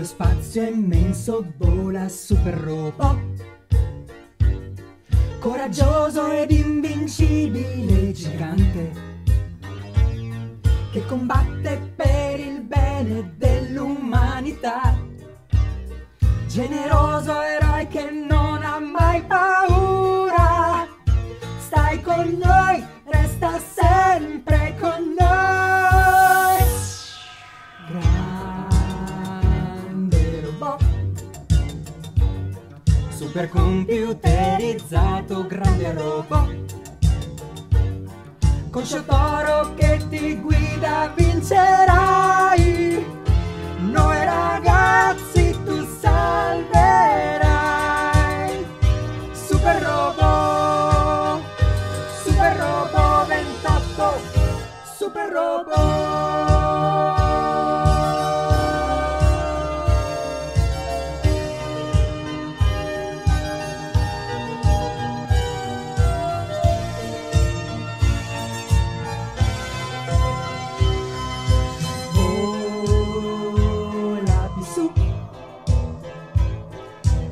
Nello spazio immenso vola super robot Coraggioso ed invincibile gigante Che combatte per il bene dell'umanità. Generoso eroe che Supercomputerizzato grande robot. Con Shotaro che ti guida vincerai. Noi ragazzi tu salverai. Super robot Super robot 28 Super robot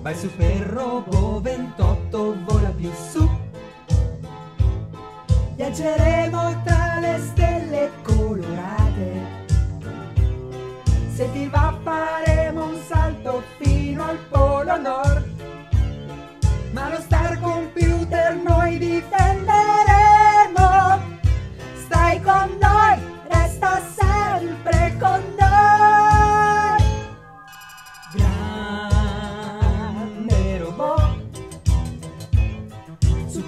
Vai super robot 28 vola più su. Viaggeremo tra le stelle colorate. Se ti va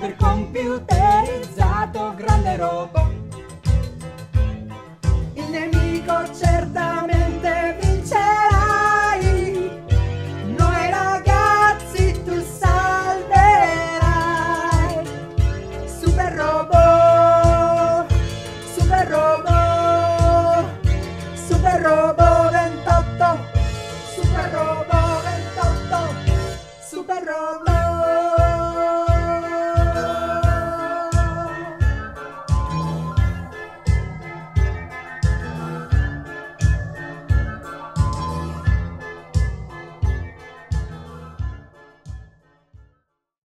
Supercomputerizzato, grande robot